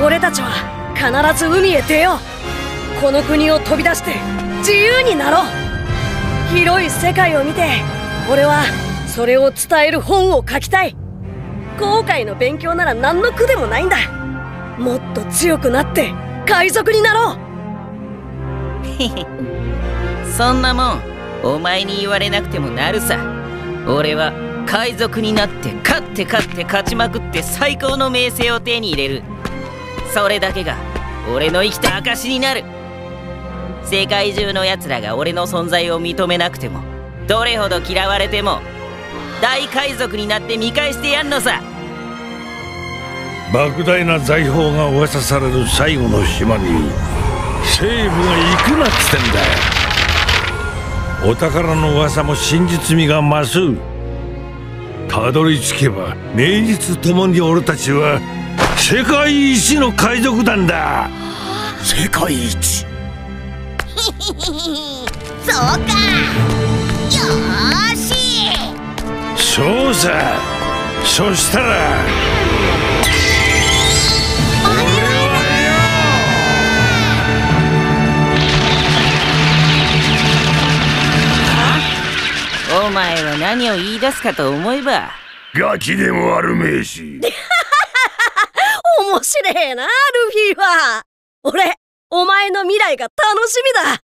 俺たちは必ず海へ出よう。この国を飛び出して自由になろう。広い世界を見て俺はそれを伝える本を書きたい。後悔の勉強なら何の苦でもないんだ。もっと強くなって海賊になろう。そんなもんお前に言われなくてもなるさ。俺は海賊になって勝って勝って勝ちまくって最高の名声を手に入れる。それだけが俺の生きた証になる。世界中の奴らが俺の存在を認めなくてもどれほど嫌われても大海賊になって見返してやんのさ。莫大な財宝が噂される最後の島に西部が行くなっつてんだお宝の噂も真実味が増す。たどり着けば名実ともに俺たちは世界一の海賊団だ。世界一。そうか。よし。そうさ。そしたら。お前は何を言い出すかと思えば。ガキでもあるめえし面白えなルフィは。俺お前の未来が楽しみだ。